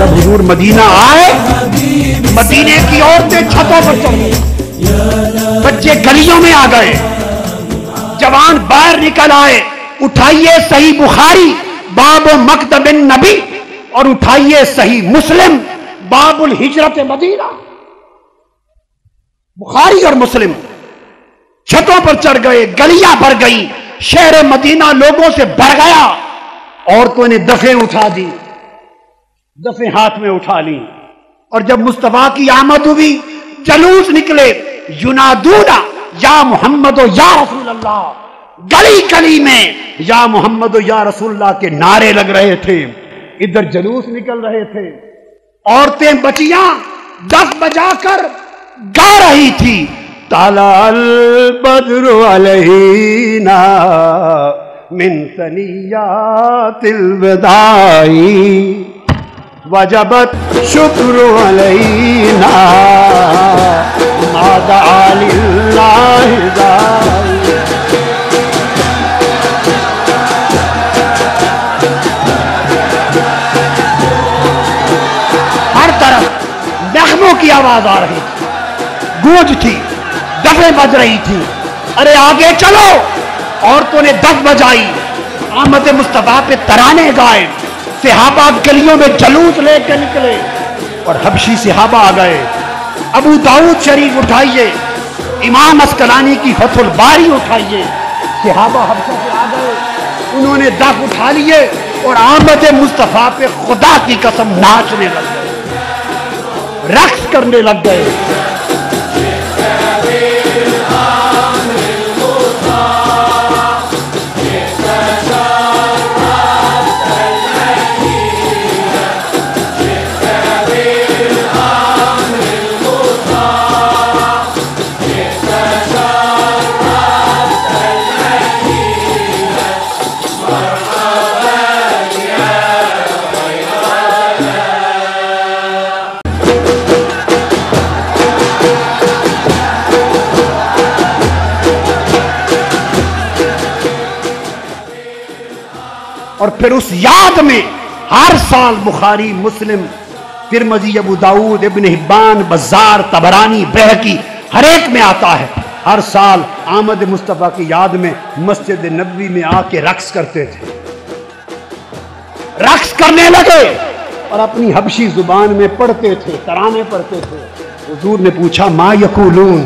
जब हुजूर मदीना आए, मदीने की औरतें छतों पर चढ़। गई बच्चे गलियों में आ गए। जवान बाहर निकल आए। उठाइए सही बुखारी बाब मकदब नबी, और उठाइए सही मुस्लिम, बाबुल हिजरत मदीना। बुखारी और मुस्लिम छतों पर चढ़ गए, गलियाँ भर गई। शहर मदीना लोगों से भर गया। औरतों ने दफे उठा दी। दफे हाथ में उठा ली। और जब मुस्तफ़ा की आमद हुई, जलूस निकले, युनादूना, या मोहम्मद, या रसूल अल्लाह गली गली में, या मोहम्मद, या रसूल्ला के नारे लग रहे थे। इधर जलूस निकल रहे थे। औरतें बचियाँ, दस बजाकर गा रही थी। तालाल बद्र अलहीना मिन सनियातिल वदाई। वजबत शुक्र अलैना हर तरफ़ नगमों की आवाज़ आ रही थी। गूंज थी, दफे बज रही थी। अरे आगे चलो, औरतों ने दफ बजाई। आमद मुस्तफ़ा पे तराने गाए सिहाबा गलियों में जलूस लेकर निकले और हबशी सिहाबा आ गए। अबू दाऊद शरीफ उठाइए, इमाम अस्कलानी की फतुल बारी उठाइए। सिहाबा हबशा से आ गए, उन्होंने दफ उठा लिए और आमद मुस्तफ़ा पे खुदा की कसम नाचने लग गए, रक्स करने लग गए। और फिर उस याद में हर साल बुखारी, मुस्लिम, तिरमजी, अबू दाऊद, इब्न हिब्बान, बजार, तबरानी, बहकी, हर एक में आता है। हर साल आमद मुस्तफ़ा की याद में मस्जिद नबी में आके रक्स करते थे। रक्स करने लगे और अपनी हबशी ज़ुबान में पढ़ते थे, तराने पढ़ते थे। हुजूर ने पूछा, मा यकूलून,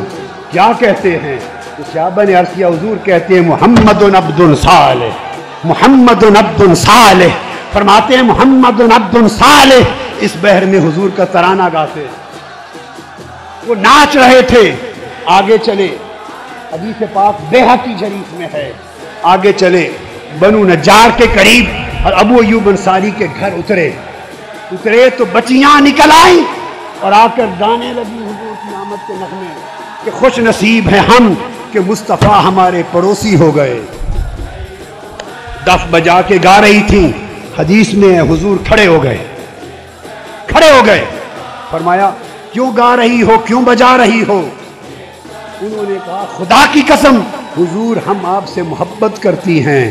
क्या कहते हैं? तो ने अर्ज़ किया, हुजूर कहते हैं मोहम्मद अब्दुल साल मोहम्मद साल फरमाते हैं मोहम्मद साल इस बहर में हुजूर का तराना गाते वो नाच रहे थे, आगे चले। हदीस पाक बेहती शरीफ में है। आगे चले, बनु नजार के करीब और अबू अयूब अंसारी के घर उतरे। उतरे तो बचियाँ निकल आई और आकर गाने लगी हुजूर की आमद के नगमे कि खुश नसीब है हम कि मुस्तफ़ा हमारे पड़ोसी हो गए। दफ बजा के गा रही थी। हदीस में हुजूर खड़े हो गए। खड़े हो गए। फरमाया, क्यों गा रही हो? क्यों बजा रही हो? उन्होंने कहा, खुदा की कसम, हुजूर हम आपसे मोहब्बत करती हैं।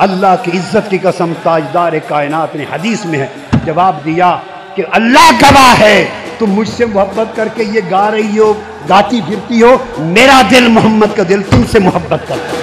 अल्लाह की इज़्ज़त की कसम ताजदार कायनात ने हदीस में है। जवाब दिया कि अल्लाह गवाह है। तुम मुझसे मोहब्बत करके ये गा रही हो, गाती फिरती हो। मेरा दिल मोहम्मद का दिल तुमसे मोहब्बत करता